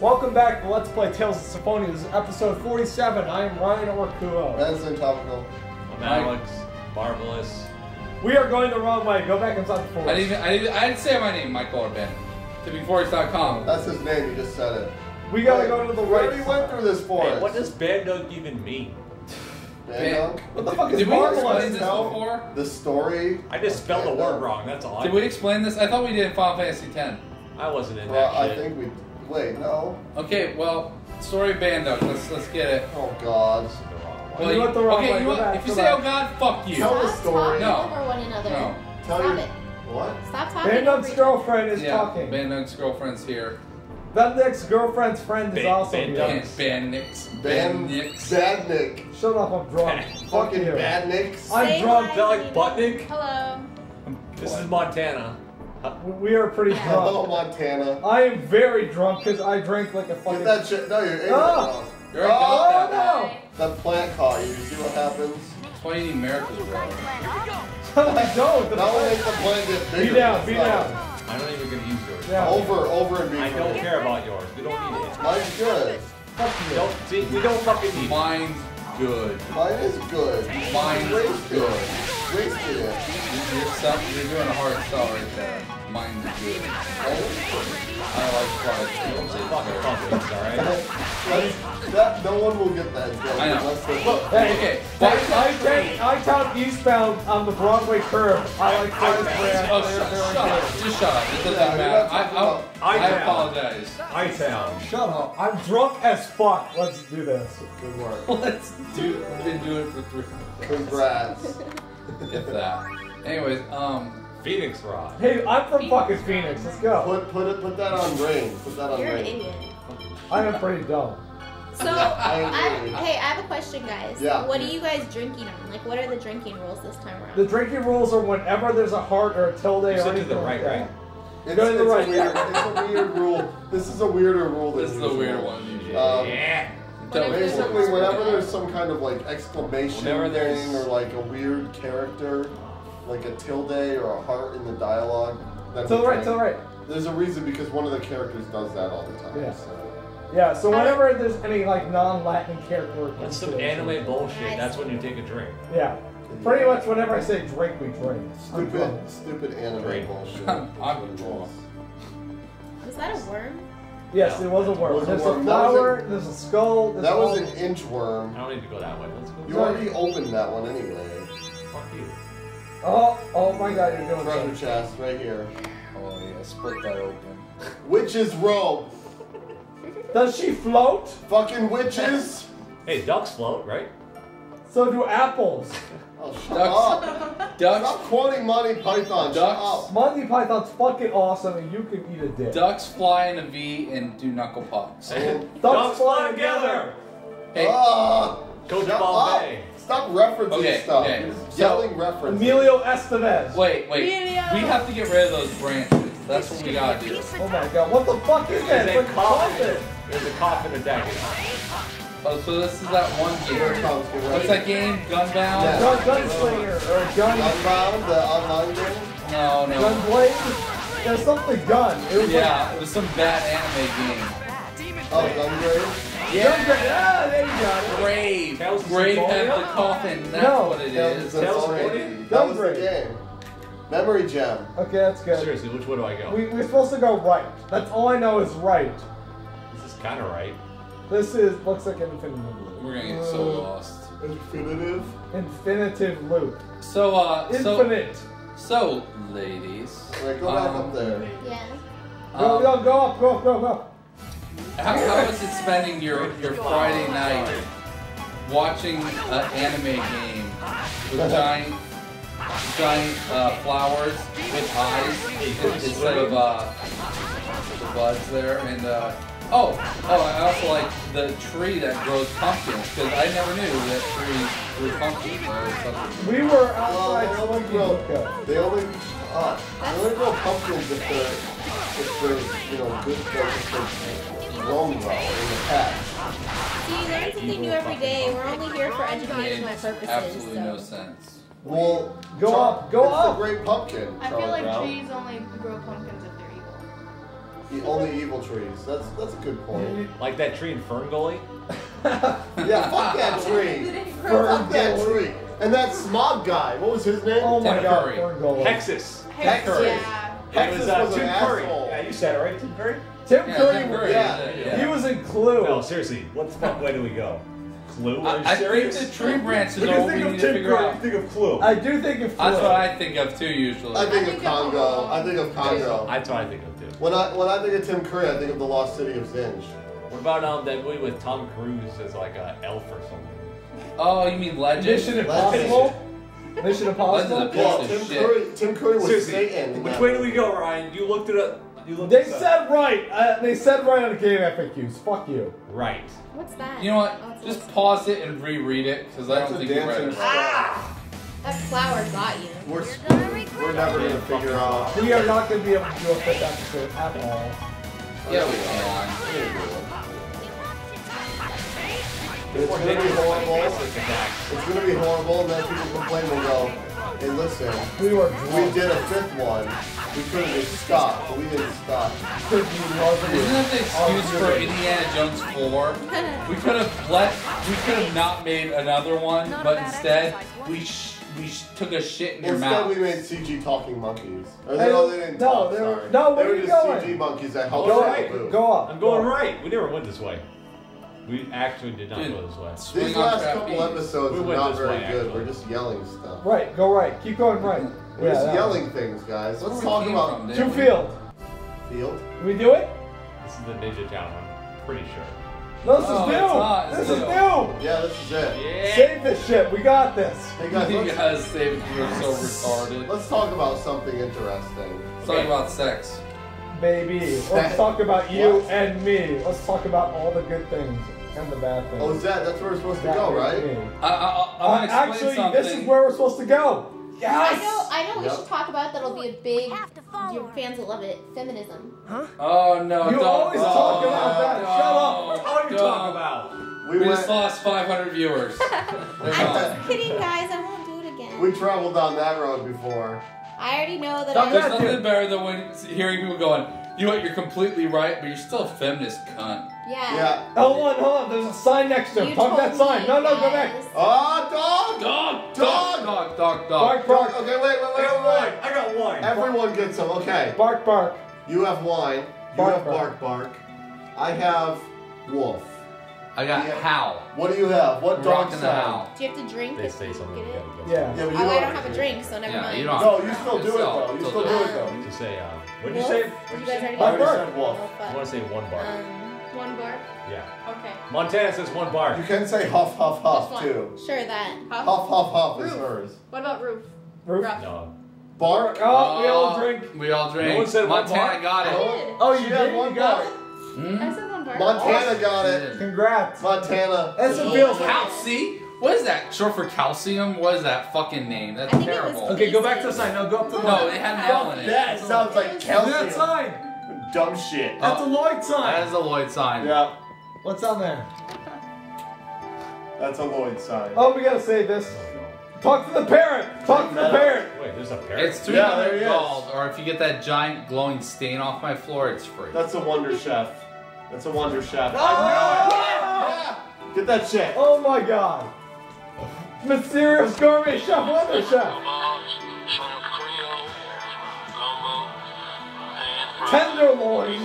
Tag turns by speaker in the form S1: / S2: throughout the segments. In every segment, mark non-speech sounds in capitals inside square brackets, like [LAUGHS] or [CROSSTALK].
S1: Welcome back to Let's Play Tales of Symphonia. This is episode 47. I am Ryan Orkuo.
S2: Benson Topical.
S3: I'm Alex. Marvelous.
S1: We are going the wrong way. Go back inside the forest.
S4: I didn't, I didn't, I didn't say my name, Michael or Ben. TippingForties.com.
S2: That's his name, you just said it.
S1: we gotta
S2: Wait,
S1: go to the
S2: We
S1: right.
S2: We went through this forest.
S3: Hey, what does Bandug even mean?
S2: Bandung?
S1: What the fuck is
S4: Did we
S1: Marvelous?
S4: explain this
S2: Tell
S4: before?
S2: The story.
S3: I just spelled the word wrong. That's all.
S4: Did we explain this? I thought we did in Final Fantasy X.
S3: I wasn't in
S2: Well,
S3: that
S2: I
S3: shit.
S2: think we. Wait, no.
S4: Okay, well, story of Bandung. Let's let's get it.
S2: Oh God.
S3: This is the wrong one.
S4: Well,
S1: you went the wrong
S4: okay,
S1: way.
S4: you
S1: Go back,
S4: if you
S1: go
S4: say oh,
S1: back.
S4: "Oh God," fuck you.
S2: Tell the
S5: Stop
S2: story.
S5: talking
S4: No.
S5: over one another.
S4: No.
S2: Tell
S5: Stop
S2: your-
S5: it.
S2: What?
S5: Stop talking
S1: Bandug's
S5: over each
S1: girlfriend is
S4: yeah,
S1: talking.
S4: Bandung's girlfriend's here.
S1: Bandug's girlfriend's friend is
S3: Ban-
S1: also
S3: Bandung.
S1: here.
S4: Ban Bandix.
S2: Ban.
S4: Bandix.
S2: Badnik.
S1: Shut up, I'm drunk. Fuck
S2: Fucking
S1: you.
S2: Badniks.
S1: I'm
S5: Say
S1: drunk.
S5: hi,
S3: Is that like
S5: Nina. Hello.
S3: This is Montana.
S1: We are pretty
S5: Yeah.
S2: Hello,
S1: drunk.
S2: Montana.
S1: I am very drunk because I drank like a fucking.
S2: Get that shit. No, you're ignorant.
S1: Ah.
S4: You already got
S1: Oh no!
S2: That plant caught you. You see what happens?
S4: That's why you need miracles, bro. [LAUGHS]
S1: I don't. The
S2: That will make the plant get bigger.
S1: Be down, be
S2: not-
S1: down.
S3: I'm not even gonna use yours.
S1: Yeah.
S2: Over, over and be.
S3: I don't care about yours. We don't need it.
S2: Mine's good.
S1: Fuck you.
S3: Don't see. We don't fucking need it.
S4: Mine's good.
S2: Mine is good.
S4: Mine's
S2: Wasted.
S4: good.
S2: It.
S4: You're, you're, doing a hard sell right there. Mine's good. I like chicken.
S3: fucking companies, alright?
S2: That no one will get that joke.
S4: I know.
S2: unless they're-
S1: Hey,
S4: Okay.
S1: I, I take I town eastbound on the Broadway curve. I like
S3: I-
S1: bread.
S4: Oh, shut, shut up. Just shut up. It doesn't
S2: Yeah,
S4: matter. I, I, I,
S3: I-
S4: apologize.
S3: I-Town.
S1: Shut up. I'm drunk as fuck. Let's do this.
S2: Good work.
S4: Let's do. We've been doing it for three.
S2: Congrats.
S4: If that. Anyways, um,
S3: Phoenix Rod.
S1: Hey, I'm from fucking Phoenix. Let's go.
S2: Put put it put that on rain. Put that on
S5: You're an
S2: rain.
S5: idiot.
S1: I am pretty dumb.
S5: So, [LAUGHS]
S2: I
S5: I, hey, I have a question, guys.
S2: Yeah.
S5: What are you guys drinking on? Like, what are the drinking rules this time around?
S1: The drinking rules are whenever there's a heart or a tilde
S3: You
S1: or
S3: said to
S1: anything
S3: the
S1: like
S3: right,
S1: that.
S3: right?
S2: It's,
S1: Go to the
S2: it's
S1: right.
S2: a weird it's a weird rule. This is a weirder rule than
S4: this is the
S2: usual.
S4: weird one.
S2: Um,
S3: Yeah.
S4: Tell.
S2: Basically, whenever there's some kind of like exclamation
S3: Whenever there's-
S2: thing or like a weird character, like a tilde or a heart in the dialogue, that's
S1: To the
S2: a
S1: right,
S2: drink.
S1: to the right.
S2: There's a reason because one of the characters does that all the time.
S1: Yeah.
S2: So.
S1: Yeah, so whenever there's any like non-Latin character.
S3: That's some
S1: consideration.
S3: anime bullshit. That's when you take a drink.
S1: Yeah. Pretty much whenever I say drink, we drink.
S2: Stupid, stupid anime
S3: Drink.
S2: bullshit. [LAUGHS]
S4: I'm-
S2: That's what it is.
S5: Was that a worm?
S1: Yes, it was a worm.
S2: Was a
S1: There's
S2: worm.
S1: a
S2: That was
S1: flower,
S2: a-
S1: there's a skull. There's
S2: That was
S1: all-
S2: an inchworm.
S3: I don't need to go that way. Let's go.
S2: You already opened that one anyway.
S3: Fuck you.
S1: Oh, oh my god, you're doing
S2: Treasure
S1: something.
S2: chest right here.
S4: Oh yeah, split that open.
S2: Witch's robe.
S1: Does she float?
S2: Fucking witches.
S3: Hey, ducks float, right?
S1: So do apples. [LAUGHS]
S2: Oh, shut
S4: Ducks.
S2: up.
S4: Ducks.
S2: Stop quoting Monty Python. Shut
S4: Ducks.
S2: up.
S1: Monty Python's fucking awesome, and you can eat a dick.
S4: Ducks fly in a V and do knuckle pucks.
S1: Ducks
S3: Ducks
S1: fly
S3: fly together.
S4: Hey,
S2: Ah,
S3: Coach
S2: shut
S3: Bombay.
S2: up. Stop referencing
S4: Okay,
S2: stuff.
S4: okay. So-
S2: yelling references.
S1: Emilio Estevez.
S4: wait, wait.
S5: Emilio.
S4: We have to get rid of those branches. That's what we gotta do.
S1: Oh my god, what the fuck is that?
S3: There's
S1: It's
S3: a
S1: like
S3: coffin.
S1: coffin.
S3: There's a coffin attacking.
S4: Oh, so this is that one game.
S2: comes.
S4: What's that game? Gunbound?
S2: Yeah.
S1: Gun, gunslinger or gun,
S2: Unbound, the online game?
S4: No, no.
S1: gunblade. There's something gun. It was
S4: Yeah, it was some bad anime game.
S2: Oh, Gungrave?
S1: Yeah. gunblade. Ah, there you go. it.
S4: Grave.
S3: Tales of
S4: Grave has
S3: Symphonia?
S4: the coffin. That's
S1: No.
S4: what it is.
S2: Tales
S4: is.
S2: of
S3: Tales of
S2: Symphonia.
S3: Symphonia?
S2: That was the game. Memory Gem.
S1: Okay, that's good.
S3: Seriously, which way do I go?
S1: We, we're supposed to go right. That's all I know is right.
S3: This is kind of right.
S1: This is looks like an infinitive loop.
S4: We're gonna get so lost.
S2: Infinitive.
S1: Infinitive loop.
S4: So, uh,
S1: Infinite.
S4: so, ladies.
S2: Wait, go back
S4: um,
S2: up there.
S5: Yeah.
S1: Go,
S4: um,
S1: go, go up, go up, go up, go up.
S4: How, how is it spending your, your Friday night watching an anime game with giant giant uh, flowers with eyes instead of uh, the buds there and uh, oh oh I also like the tree that grows pumpkins because I never knew that trees grew pumpkins or something.
S1: We were
S2: Well,
S1: outside
S2: they only grow.
S1: hookah.
S2: They only. Uh, they only grow pumpkins if they're if they're you know good like if they're grown well in the patch.
S5: See, you learn something new every day. We're only here for educational purposes.
S4: absolutely no sense.
S2: Well,
S1: Go
S2: Char-
S1: up, go
S2: it's
S1: up.
S2: a great pumpkin.
S6: I feel like trees only grow pumpkins if they're evil.
S2: E- Only evil trees. That's that's a good point. [LAUGHS]
S3: Like that tree in Fern Gully? [LAUGHS]
S2: Yeah, fuck that [LAUGHS] tree. Fuck that tree. And that smog guy. What was his name?
S1: Oh my
S4: Tim
S1: god,
S4: Curry.
S1: Ferngully.
S3: Texas.
S2: Texas.
S5: Yeah.
S3: And it was, uh,
S2: Texas was an
S3: Tim Curry.
S2: asshole.
S3: Yeah, you said it right, Tim Curry?
S1: Tim
S4: Yeah,
S1: Curry,
S4: Tim Curry,
S2: yeah.
S4: yeah.
S1: he was in Clue.
S3: No, seriously. What the fuck way do we go? Clue? Are you
S4: I, I think
S3: serious?
S4: the tree branches
S3: When
S4: are
S3: you
S4: what we
S3: think
S4: need
S3: of
S4: to
S3: Tim
S4: figure
S3: Curry,
S4: out.
S3: you think of Clue.
S1: I do think of Clue.
S4: That's what I think of too usually.
S2: I think
S5: I
S2: of
S5: think of
S2: Congo.
S5: Congo.
S2: I think of Congo.
S3: That's what I think of too.
S2: When I when I think of Tim Curry, I think of the lost city of Zinj.
S3: What about um, that movie with Tom Cruise as like a elf or something?
S4: Oh, you mean Legend?
S1: Mission Impossible. Mission Impossible.
S2: Well, Tim
S4: of shit.
S2: Curry. Tim Curry was
S3: Seriously,
S2: Satan.
S3: which way do we go, Ryan? You looked it up. You looked
S1: They
S3: this up.
S1: said right. Uh, they said right on the game FAQs. Fuck you.
S3: right.
S5: What's that?
S4: You know what?
S5: Oh,
S4: Just
S5: a-
S4: pause it and reread it because I
S2: That's
S4: don't
S2: a
S4: think you read it.
S2: star.
S5: That flower got you.
S2: We're screwed. We're never gonna figure out.
S1: We are not going to be able to do a fifth episode at all.
S4: Yeah, we can.
S2: It's gonna be horrible.
S3: basic attacks.
S2: It's gonna be horrible, and then people complain and go, "Hey, listen,
S1: We were
S2: we did a fifth one. We could have just stopped, but we didn't stop."
S1: Could be lovely.
S4: Isn't that the excuse for Indiana Jones 4? We could have let, we could have not made another one, but instead we sh- we sh- took a shit in your
S2: Instead,
S4: mouth.
S2: we made CG talking monkeys. Or
S1: Hey,
S2: no, they didn't
S1: no,
S2: talk.
S1: they were-
S2: sorry.
S1: no, where
S2: they
S1: are
S2: were
S1: you
S2: just
S1: going?
S2: CG monkeys that helped
S1: Go,
S2: us
S3: right.
S2: move.
S1: go up.
S3: I'm going
S1: go up.
S3: right. We never went this way. We actually did not
S4: Dude.
S3: go this way.
S4: Swing
S2: These
S4: on
S2: last
S4: trapeze.
S2: couple episodes
S3: We
S2: are
S3: went
S2: not
S3: this
S2: very
S3: way,
S2: good.
S3: actually.
S2: We're just yelling stuff.
S1: Right, go right. Keep going right.
S2: We're
S1: Yeah,
S2: just
S1: that
S2: yelling things, guys. Let's
S4: Where we
S2: talk
S4: came
S2: about
S4: from, didn't
S1: Two
S4: we?
S1: field.
S2: field.
S1: Can we do it?
S3: This is the Ninja Town one. Pretty sure.
S1: No, this
S4: Oh,
S1: is new.
S4: it's not. It's
S1: This is
S4: new.
S1: new.
S2: Yeah, this is it.
S3: Yeah.
S1: Save this shit. We got this.
S2: Hey guys,
S4: You
S2: let's,
S4: guys say we were so retarded.
S2: let's talk about something interesting.
S4: Let's talk about sex.
S1: Baby, let's talk about you
S2: What?
S1: and me. Let's talk about all the good things and the bad things.
S2: Oh, is that? That's where we're supposed to go, right?
S4: I, I, I,
S1: Uh,
S4: I'm gonna
S1: actually,
S4: something.
S1: this is where we're supposed to go. Yes.
S5: I know. I know. We should talk about that'll be a big.
S6: have
S5: Your fans will love it. Feminism. Huh?
S4: Oh no!
S1: You
S4: don't,
S1: always
S4: don't,
S1: talk about that.
S4: don't,
S1: Shut up.
S3: What are you
S4: don't.
S3: talking about?
S2: We,
S4: We
S2: went.
S4: just lost 500 viewers. [LAUGHS]
S5: I'm
S4: mind.
S5: just kidding, guys. I won't do it again.
S2: We traveled down that road before.
S5: I already know that.
S1: Stop
S5: I
S4: There's nothing better than when hearing people going, "You know what? You're completely right, but you're still a feminist cunt."
S5: Yeah.
S2: Yeah.
S1: Hold on, hold on. There's a sign next to him.
S5: You
S1: Talk that sign.
S5: me,
S1: No, no, go
S5: guys.
S1: back.
S2: Oh, dog!
S4: Dog,
S2: Dog!
S4: dog, dog, dog.
S1: Bark, bark.
S2: Okay, wait, wait,
S3: I
S2: wait,
S3: got
S2: wait,
S3: wine. I got wine.
S2: wait. Everyone gets some. Okay.
S1: Bark, bark.
S2: You have wine. You
S1: Bark,
S2: have
S1: bark.
S2: bark, bark. I have wolf.
S4: I got
S2: Yeah.
S4: how.
S2: What do you have? What dog
S4: Rocking the
S2: sound?
S4: how.
S5: Do you have to drink?
S3: They
S5: it
S3: say
S5: to
S3: something.
S5: get
S3: We
S5: it?
S3: gotta go.
S1: Yeah.
S2: Yeah, but you
S5: Oh, I
S2: don't
S5: don't have a drink, so never
S4: Yeah,
S5: mind.
S4: you don't.
S2: No, you still do it though. You still do it though.
S3: To say, um, what did you say?
S5: Did
S3: What'd
S5: you
S3: you
S5: guys
S3: say?
S5: already
S2: I
S1: Bark,
S2: already said wolf.
S3: I want to say one bar.
S5: Um, one bar.
S3: Yeah.
S5: Okay.
S3: Montana says one bar.
S2: You can say huff, huff, huff too.
S5: Sure, that.
S2: Huff, huff, huff is
S5: Roof.
S2: hers.
S5: What about roof?
S1: Roof.
S5: Rough.
S3: No.
S2: Bark.
S1: Oh, we all
S4: Uh,
S1: drink.
S4: We all drink.
S3: No one said one
S4: Montana
S3: bar?
S4: got
S5: I
S4: it.
S5: did.
S1: Oh, you
S2: She
S1: did?
S2: one
S1: You got
S2: bark.
S1: it?
S4: Hmm?
S5: I said one bar.
S2: Montana got it.
S1: Congrats.
S2: Montana.
S1: That's a feels
S2: one.
S4: Calci? What is that? Short for calcium? What is that fucking name? That's
S5: I think it was-
S4: terrible.
S1: Okay, go back to the sign. No, go up to the
S4: No, it had an L in it.
S2: That sounds like
S1: Look at that sign.
S2: Dumb shit.
S1: That's a Lloyd sign.
S4: That is a Lloyd sign.
S2: Yeah,
S1: What's on there?
S2: that's a Lloyd sign.
S1: Oh, we gotta save this. Talk to the parent. Talk to the parent.
S3: Wait, there's a parrot.
S4: It's
S2: Yeah, there
S4: 300
S2: he
S4: gold, or if you get that giant glowing stain off my floor, it's free.
S2: That's a Wonder Chef. That's a Wonder Chef.
S1: Oh!
S2: Yeah. Get that shit.
S1: Oh my god. Mysterious gourmet chef, wonder chef. Tenderloin.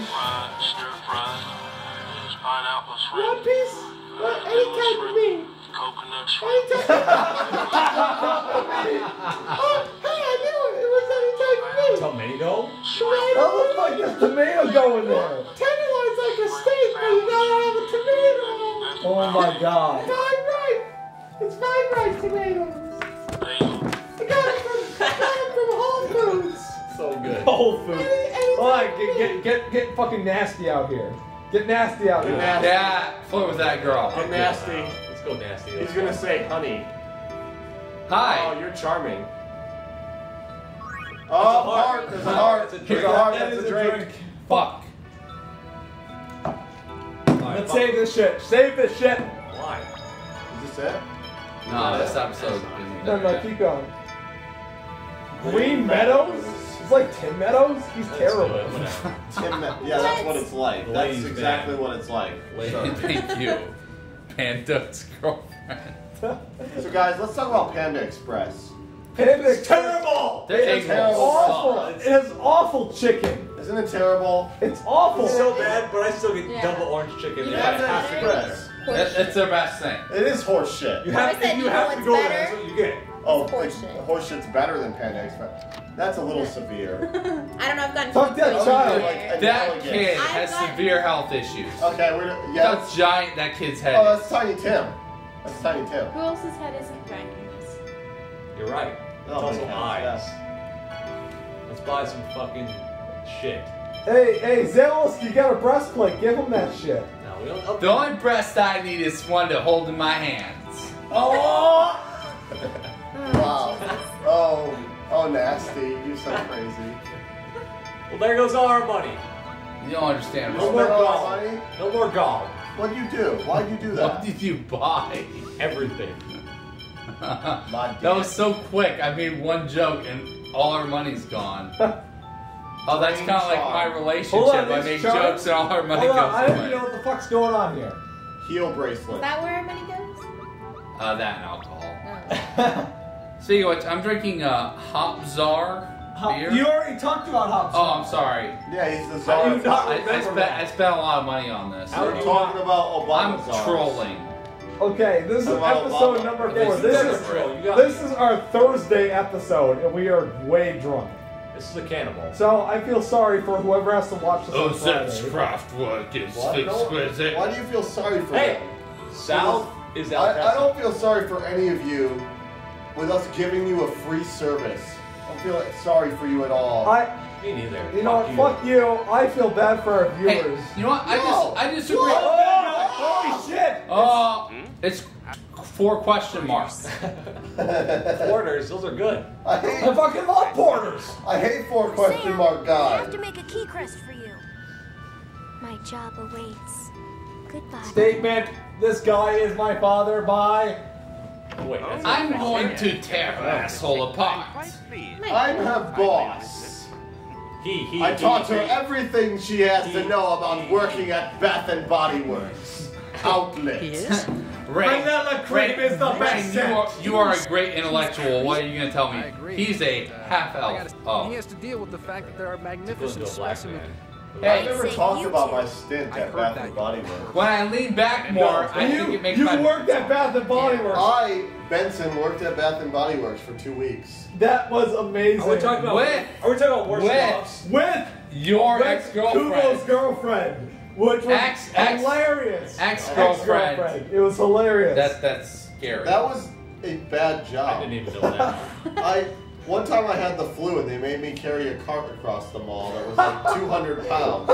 S1: One piece. Uh, any type of meat. Coconut Any type of meat? Oh, hey, I knew it. It was any type of meat.
S3: Tomato?
S1: Tomato. Oh, looks like there's tomato going there. Tenderloin's like a steak, but you gotta have a tomato. Oh my god. Fine right. It's fine right tomatoes. I got it from, I got it from Whole Foods.
S3: So good.
S1: Whole Foods.
S2: Any- any
S1: All right, get, get get get fucking nasty out here. Get nasty out
S2: Get
S1: here.
S2: nasty.
S4: Yeah, flirt with that girl.
S2: Get nasty.
S3: Let's go nasty.
S2: He's
S3: Let's
S2: gonna
S3: go.
S2: say honey.
S4: Hi.
S2: Oh, you're charming. Oh, heart. There's a heart.
S3: It's a
S2: There's
S3: drink.
S2: a heart.
S1: That
S2: That's a drink.
S4: Fuck.
S1: Let's save this shit. Save this shit.
S3: Why?
S2: Is this it?
S4: No, this episode.
S1: No, no, keep going. Green Meadows? Is It's like Tim Meadows. He's
S3: Let's
S1: terrible.
S3: do it, whatever. [LAUGHS]
S2: Tim, yeah, that's what it's like. That's
S3: Lazy
S2: exactly
S3: man.
S2: what it's like.
S3: Lazy. [LAUGHS]
S4: Thank you, Panda's girlfriend.
S2: So guys, let's talk about Panda Express.
S1: Panda
S3: It's terrible.
S4: Their
S1: It's
S2: terrible.
S1: awful.
S4: suck.
S1: It has awful chicken.
S2: Isn't it terrible?
S1: It's awful.
S3: It's so bad, but I still get
S5: Yeah.
S3: double orange chicken.
S5: You
S3: if
S5: know
S3: I
S5: what's
S3: have to
S5: better?
S3: go there.
S2: Express.
S4: That- That's their best thing.
S2: It is horse shit.
S3: You have,
S5: I said,
S3: if you
S5: you
S3: have to
S5: what's
S3: go there, that's what you get.
S2: Oh,
S5: It's horse shit.
S2: horse shit's better than Panda Express. That's a little [LAUGHS] severe.
S5: I don't know. I've gotten
S1: Fuck that child.
S2: Like,
S4: That kid
S5: I've
S4: has
S5: got-
S4: severe health issues.
S2: Okay, we're yeah. That's-
S4: giant that kid's head
S2: Oh, that's Tiny Tim. That's Tiny Tim.
S5: Who else's head isn't giant?
S3: You're right. Oh, it's
S2: Oh,
S3: also
S2: big
S3: eyes.
S2: hands,
S3: Let's buy some fucking shit.
S1: Hey, hey, Zelos, you got a breastplate. Give him that shit.
S3: No, we don't.
S4: The only breast I need is one to hold in my hands.
S1: Oh! [LAUGHS]
S2: Wow. Oh, oh, nasty. You're so crazy.
S3: Well, there goes all our money.
S4: You don't understand.
S3: No more
S2: all money?
S3: No more gald.
S2: What'd you do? Why'd you do that?
S4: What did you buy?
S3: Everything. [LAUGHS]
S2: My
S4: That was so quick. I made one joke and all our money's gone. [LAUGHS] Oh, that's kind of like my relationship.
S1: On,
S4: I make
S1: charms-
S4: jokes and all our money
S1: Hold on, I
S4: goes
S1: don't even know what the fuck's going on here.
S2: heel bracelet.
S5: Is that where our money goes?
S4: Uh, that and alcohol.
S5: Oh. [LAUGHS]
S4: Speaking of which, I'm drinking uh, Hop Czar beer.
S1: you already talked about hops.
S4: Oh, I'm sorry.
S2: Yeah, he's the
S3: How
S2: czar.
S3: do you not
S4: I, I,
S3: remember
S4: spent. I spent a lot of money on this.
S3: How
S2: We're
S3: do you
S2: talking about
S4: I'm
S2: Obama czars.
S4: trolling.
S1: Okay, this is
S2: Hello,
S1: episode
S2: Obama.
S1: number four.
S4: so
S1: This
S4: never
S1: is
S3: troll. You got
S1: this is our Thursday episode, and we are way drunk.
S3: This is a cannibal.
S1: So I feel sorry for whoever has to watch this
S4: Oh,
S1: on
S4: such
S1: Friday.
S4: craft work is
S2: Why,
S4: exquisite.
S2: why do you feel sorry for
S3: Hey,
S2: them?
S3: South is El
S2: I, I don't feel sorry for any of you with us giving you a free service. I don't feel sorry for you at all.
S1: I,
S3: Me neither.
S1: you know, what? fuck you. I feel bad for our
S4: Hey,
S1: viewers.
S4: you know what? I
S2: No.
S4: just I disagree.
S1: Oh, holy shit!
S4: Uh, it's four question marks.
S3: Quarters, [LAUGHS] those are good.
S2: I
S1: I
S2: hate,
S1: fucking love porters.
S2: I hate four question
S6: Sam,
S2: mark
S6: I have to make a key crest for you. My job awaits. Goodbye.
S1: Statement: This guy is my father. Bye.
S3: Wait, oh, that's
S4: I'm
S3: not
S4: going to tear her asshole apart.
S2: I'm her boss.
S3: He, he,
S2: I
S3: he,
S2: taught her
S3: he.
S2: everything she has to know about
S3: he-
S2: working at Bath and Body Works. [LAUGHS] Outlet.
S4: Ray,
S1: Vanilla cream
S4: Ray,
S1: is the
S4: Ray,
S1: best
S4: you are,
S1: scent.
S4: you are a great intellectual. What are you going to tell me? He's a half
S7: I gotta-
S4: elf. Oh.
S7: He
S4: Oh.
S7: has to deal with the fact that there are magnificent
S3: to
S7: specimens.
S3: Man.
S2: I
S4: Hey,
S2: never talked about
S6: two.
S2: my stint at Bath and Body Works.
S4: When I lean back more, I
S1: you
S4: think it makes
S1: you
S4: my.
S1: worked at Bath and Body Works.
S2: I, Benson, worked at Bath and Body Works for two weeks.
S1: that was amazing.
S3: Are we talking about?
S4: With-
S3: Are we talking about worse
S4: with-
S3: jobs?
S1: with
S4: Your
S1: with
S4: ex
S1: Kubo's
S4: girlfriend.
S1: girlfriend, which was
S4: Ex- ex-
S1: hilarious.
S4: ex-girlfriend.
S1: Ex-girlfriend. It was hilarious.
S4: That, that's scary.
S2: That was a bad job.
S3: I
S2: job.
S3: didn't even know that. [LAUGHS]
S2: I one time I had the flu and they made me carry a cart across the mall that was like [LAUGHS] 200 pounds.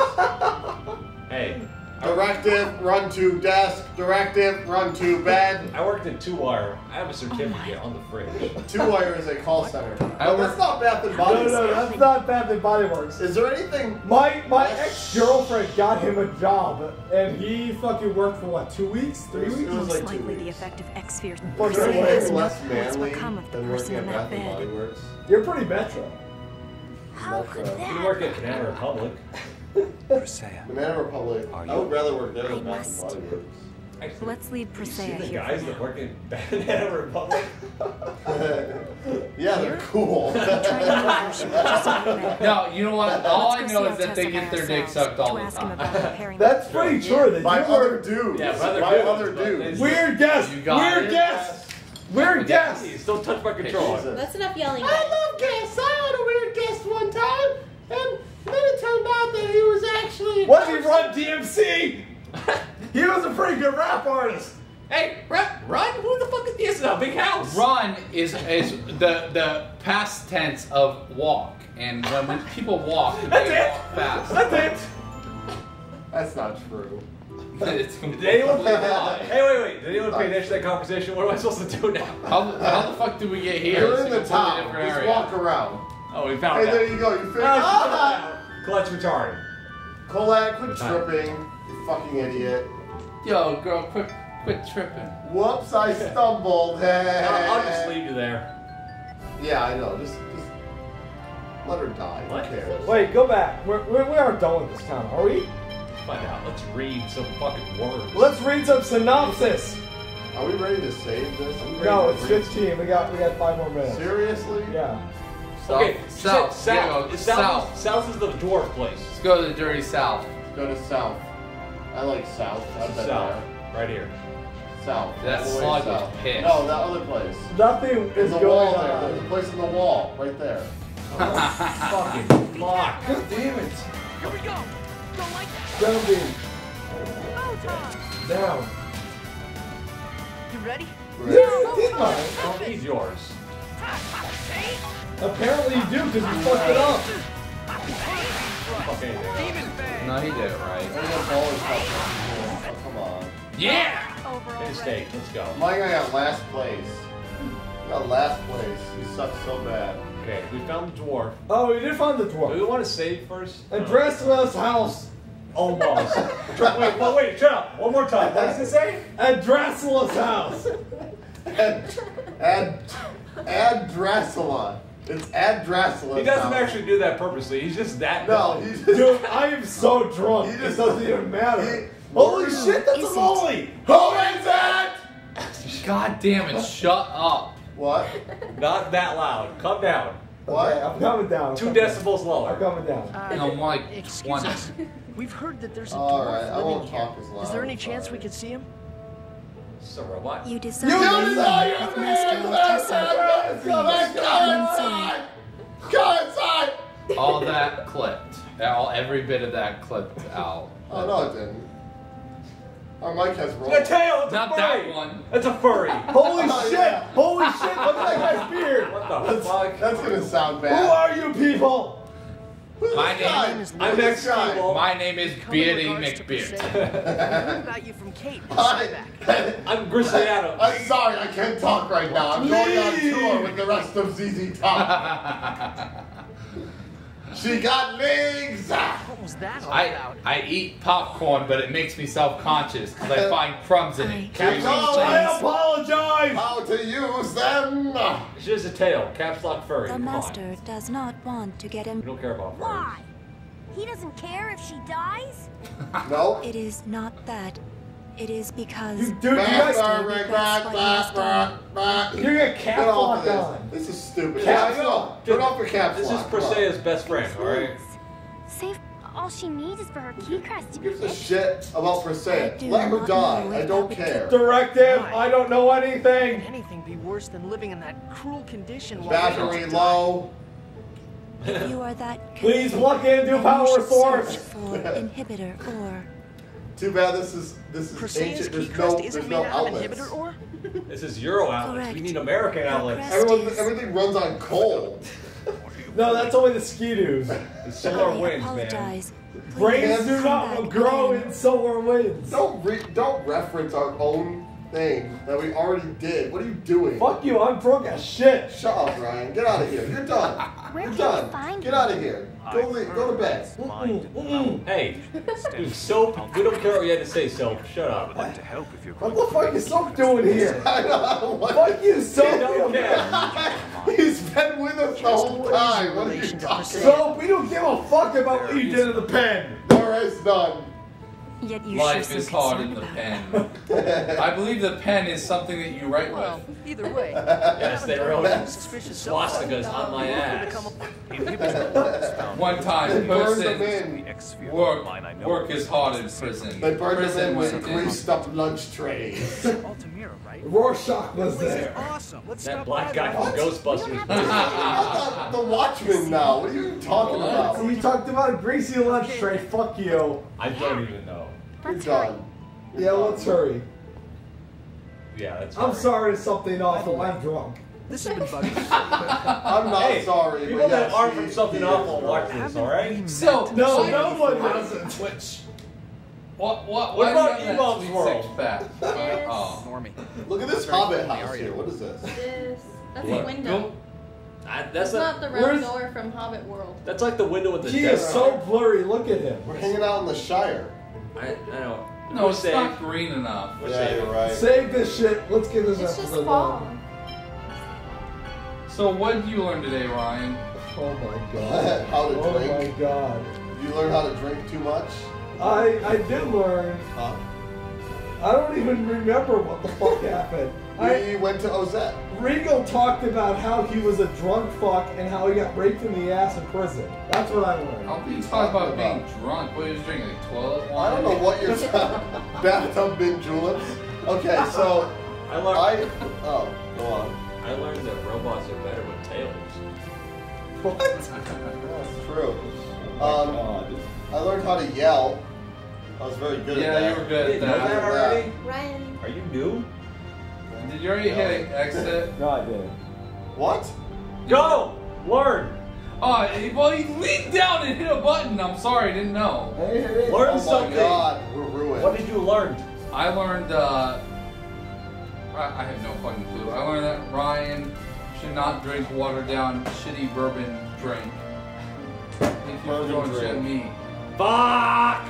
S3: hey,
S2: Directive, run to desk. Directive, run to bed.
S3: I worked at Two Wire. I have a certificate on the fridge.
S2: Two Wire is a call center.
S4: I
S2: No,
S4: work-
S2: that's not Bath and
S1: no,
S2: Body
S1: no,
S2: Works.
S1: that's not Bath and Body Works.
S2: Is there anything?
S1: My my ex girlfriend got him a job, and he fucking worked for what two weeks, three
S2: It was-
S1: weeks.
S2: it was
S8: Most
S2: like two
S8: likely the
S2: weeks.
S8: effect of X spheres.
S1: Well,
S2: Is
S1: they're
S2: there
S1: way
S2: anything
S1: less
S2: less
S8: What's
S2: manly
S8: become of the
S2: than
S8: person
S2: working
S8: in
S2: at
S8: that
S2: Bath and Body
S8: bed?
S2: Works?
S1: You're pretty metro.
S6: How could
S2: Metro.
S3: You
S6: that?
S3: work at Banana Republic.
S2: Banana Republic. I would rather work there than
S8: I
S2: Bath
S8: must.
S2: Body Works.
S3: Actually,
S8: Let's leave
S3: you see the
S8: here
S3: guys that work in [LAUGHS] Banana Republic? [LAUGHS]
S2: yeah, they're cool.
S8: Try to negotiate with some men. [LAUGHS]
S4: no, you know what? All I
S8: Let's
S4: know is that they get their dick sucked all the time.
S1: That's pretty true. They
S2: By
S1: do
S2: other
S1: work.
S2: dudes.
S3: Yeah, by other
S2: by
S3: dudes,
S2: other
S3: but
S2: dudes.
S3: they-
S1: Weird guest.
S4: You got
S1: Weird
S4: it.
S1: guest. Weird guest.
S3: Please, don't touch my controller.
S2: Jesus.
S5: That's enough yelling.
S2: I love guests. I had a weird guest one time, and then it turned out that he was actually. a
S1: Was he. Run DMC? [LAUGHS] he was a pretty good rap artist.
S3: Hey, run, run! Who the fuck is this now? Big house.
S4: Run is is the the past tense of walk, and when, when people walk, they
S1: That's it.
S4: walk fast.
S1: That's it.
S2: That's not true. [LAUGHS]
S4: It's
S1: Did anyone
S4: completely lie.
S3: Hey, wait, wait. Did anyone pay attention to that conversation? What am I supposed to do now?
S4: How, the- how the fuck did we get here?
S2: You're
S4: It's
S2: in
S4: a
S2: the
S4: completely
S2: town.
S4: different
S2: Just
S4: area.
S2: walk around.
S3: Oh, we found
S2: Hey,
S3: it.
S2: there you go. You figured.
S3: Oh,
S2: Ah!
S3: Clutch retarded.
S2: Colette, quit
S3: Good
S2: tripping. You fucking idiot.
S4: Yo, girl, quit quit tripping.
S2: Whoops, I [LAUGHS] stumbled. Hey.
S3: I'll, I'll just leave you there.
S2: Yeah, I know. Just, just. Let her die.
S3: What?
S2: Who cares?
S1: Wait, go back. We're, we're, we aren't done with this town, are we?
S3: Find out. Let's read some fucking words.
S1: Let's read some synopsis.
S2: Are we ready to save this? Are we ready
S1: No,
S2: to
S1: it's
S2: read-
S1: 15. We got we got five more minutes.
S2: Seriously?
S1: Yeah.
S4: South,
S3: okay,
S4: south,
S3: south.
S4: yeah, south.
S3: south. South is the dwarf place.
S4: Let's go to the dirty south.
S2: Go to south. I like south. I've
S3: South.
S2: there.
S3: Right here.
S2: South.
S4: That
S2: All the way
S4: slug was pissed.
S2: No, that other place.
S1: Nothing is
S2: There's a
S1: going
S2: wall there. There's a place in the wall. Right there. [LAUGHS]
S3: Oh, fucking fuck.
S1: God damn it.
S7: Here we go. Go like that.
S1: Gonna
S7: Go
S1: down.
S7: You ready?
S1: Yeah, did mine.
S3: I don't oh, need yours.
S1: Apparently you do because you fucked it up.
S3: Fuck anything.
S7: Demon
S4: No, he did it right.
S2: Look at the ball is up there. Oh, come on.
S4: Yeah!
S6: Over
S3: Hey,
S6: already.
S3: steak. Let's go.
S2: My guy got last place. He got last place. He sucks so bad.
S3: Okay, we found the dwarf.
S1: Oh, we did find the dwarf.
S3: Do we want to save first?
S1: And Dracula's house.
S3: Almost. Dra- [LAUGHS] wait, wait, wait, shut up. One more time. What does it say?
S1: At Dracula's house.
S2: Add, add, add Dracula. It's add Dracula.
S3: He doesn't actually do that purposely. He's just that
S2: No,
S3: dumb.
S2: he just.
S1: Dude, I am so drunk.
S2: He just-
S1: doesn't even matter.
S2: he-
S1: Holy shit, that's a
S6: Is it?
S1: molly!
S2: Who is it?
S4: God damn it, shut up.
S2: What?
S3: Not that loud. Calm down.
S2: What?
S1: Okay, I'm coming down. I'm
S3: Two
S1: coming
S3: decibels
S1: down.
S3: lower.
S1: I'm coming down.
S7: Uh,
S4: No, more [LAUGHS] like
S7: excuse
S4: 20.
S7: us. [LAUGHS] We've heard that there's a
S2: All
S7: dwarf
S2: right, I
S7: living
S2: won't talk as loud,
S7: Is there any
S2: I'm
S7: chance
S2: sorry.
S7: we could see him?
S3: So robot.
S6: You decide
S2: You
S6: to
S2: know you're
S6: with Master Tessa.
S2: Let's go inside. Go inside.
S4: All that clipped. All, every bit of that clipped out.
S2: Oh no, it didn't. Our mic has rolled.
S3: The tail. It's
S4: Not
S3: a
S4: that one.
S3: It's a furry. [LAUGHS]
S1: Holy
S2: Oh,
S1: shit!
S2: yeah.
S1: Holy shit! Look at that guy's beard!
S3: What the fuck?
S2: That's gonna sound bad.
S1: Who are you people?
S2: Who's
S4: My name
S2: guy?
S7: is
S3: I'm next
S2: this guy?
S4: My name is
S7: Come in
S4: Beardy
S7: regards to
S4: McBeard.
S7: Priscilla. I heard about you from Kate.
S2: Hi. [LAUGHS]
S3: I'm Grizzly Adams.
S2: I'm sorry, I can't talk right now. I'm going on tour with the rest of ZZ Top. [LAUGHS] she got legs.
S7: What was that all
S4: I,
S7: about?
S4: I eat popcorn, but it makes me self-conscious because I find crumbs in it.
S6: I-
S2: Oh,
S1: I
S2: I
S1: apologize!
S2: How to use them?
S3: It's just a tail. Caps lock furry.
S6: The
S3: Come on.
S6: master does not want to get
S3: We
S6: him.
S3: don't care about furries.
S9: Why? He doesn't care if she dies?
S2: No.
S6: It is not that. It is because
S1: You, dude, you
S2: Back,
S1: got,
S2: back, back, back, back, back.
S1: you got
S2: Get
S1: cap
S2: off of this.
S1: on.
S2: This is stupid.
S1: Caps
S2: Yeah, I know.
S1: lock.
S2: Turn off your caps
S3: This is
S2: lock.
S3: Presea's best friend, alright?
S9: Save all she needs is for her key crest to
S2: Who
S9: be
S2: gives a shit about
S6: I Presea?
S2: Let her die. I don't care.
S1: Directive, I don't know
S7: Can
S1: anything.
S7: anything be worse than living in that cruel condition
S2: Battery
S7: waiting to die?
S2: low.
S6: If you are that
S1: Please
S6: convinced,
S1: plug in, do power source.
S6: for inhibitor ore
S2: Too bad this is this is
S7: Perseus
S2: ancient. There's
S7: crest
S2: no
S7: isn't
S2: there's
S7: made
S2: no
S7: out of
S2: outlets.
S7: inhibitor ore? [LAUGHS]
S3: This is Euro outlets.
S6: Correct.
S3: We need American
S6: Her
S3: outlets.
S2: Everyone, everything runs on coal. [LAUGHS]
S1: No, that's only the ski-doos.
S3: It's solar
S6: I
S3: winds, man.
S6: apologize.
S1: Brains do not grow in solar winds.
S2: Don't re- don't reference our own thing that we already did. What are you doing?
S1: Fuck you, I'm broke as shit.
S2: Shut up, Ryan. Get out of here. You're done. [LAUGHS]
S9: Where
S2: You're
S9: can
S2: done.
S9: we find
S2: Get out of here. Go leave, go to bed.
S1: Mm-mm, mm-mm.
S3: Hey, dude, Soap, we don't care what you had to say, Soap. Shut up.
S1: What the fuck is Soap doing here? [LAUGHS]
S2: I know. What?
S1: Fuck you,
S3: We [LAUGHS]
S1: Soap.
S3: don't care.
S2: He's been with us the whole time. What are you talking
S7: Presea?
S1: Soap, we don't give a fuck about what you did in the pen.
S2: There is none.
S6: Yet you
S4: Life
S6: show
S4: is hard in the pen. [LAUGHS] I believe the pen is something that you write
S7: Well,
S4: with.
S7: either way.
S3: Yes, they wrote [LAUGHS]
S7: Suspicious
S3: swastikas on my ass. [LAUGHS]
S4: One time,
S2: They
S4: person work, work is hard in prison.
S2: They burned
S4: prison
S2: them in with
S4: went
S2: greased up lunch trays.
S7: Altamira, right?
S1: Rorschach was there.
S7: Awesome. Let's
S3: That
S7: stop
S3: black
S7: by
S3: guy
S7: there.
S3: from Ghostbusters.
S2: I thought [LAUGHS] the Watchmen now. What are you talking about?
S1: You talked about a greasy lunch tray. Fuck you.
S3: I don't even know.
S2: You're
S9: Let's hurry.
S2: done.
S1: Yeah, let's hurry.
S3: Yeah, that's
S1: I'm sorry it's something awful. I'm drunk.
S7: This has been bugging. [LAUGHS]
S2: I'm not
S3: Hey,
S2: sorry.
S3: People that
S2: yeah,
S3: aren't from something awful
S2: is
S3: watch this, alright?
S4: So,
S1: No, no one doesn't.
S4: Which? What? What?
S3: What about
S4: you have that
S3: Ebon's World?
S4: six pack? Oh.
S7: Normie.
S2: Look at this Hobbit house here. What is this?
S5: This, that's
S3: What?
S5: the window.
S3: I, that's
S5: That's not the round
S1: Where's-
S5: door from Hobbit World.
S3: That's like the window in the
S1: He
S3: Death
S1: is
S3: Star.
S1: so blurry. Look at him.
S2: We're hanging out in the Shire.
S3: I, I know.
S4: No,
S3: We're
S4: it's
S3: safe.
S4: not green enough.
S3: We're
S2: Yeah,
S3: safe.
S2: you're right.
S1: Save this shit. Let's get this
S5: It's just
S1: episode
S5: fall.
S1: done.
S4: So, what did you learn today, Ryan?
S1: Oh my god. [LAUGHS]
S2: How to
S1: oh
S2: drink? oh drink.
S1: my god.
S2: You learn how to drink too much?
S1: I I did learn.
S2: Huh?
S1: I don't even remember what the fuck [LAUGHS] happened. I
S2: We went to Ozette.
S1: Regal talked about how he was a drunk fuck and how he got raped in the ass in prison. That's what I learned.
S4: How can you talk about being drunk? What are you drinking? Like toilet
S2: I don't know what you're [LAUGHS] talking Bathtub bin juleps. Okay, so [LAUGHS]
S3: I learned.
S2: I oh go on.
S3: I learned that robots are better with tails.
S1: What?
S2: That's true. Um, I learned how to yell. I was very good at
S4: Yeah,
S2: that.
S4: you were good at
S3: that
S4: that.
S3: already?
S5: Ryan.
S3: Are you new?
S4: Did you already hit exit? [LAUGHS]
S1: No, I didn't.
S2: What?
S3: Go! Learn!
S4: Oh, well, you leaned down and hit a button. I'm sorry, I didn't know.
S3: Learn
S2: oh my
S3: something!
S2: god, we're ruined.
S3: What did you learn?
S4: I learned, uh, I, I have no fucking clue. I learned that Ryan should not drink watered down shitty bourbon drink. If you're
S2: Bourbon
S4: going to me.
S3: Fuck!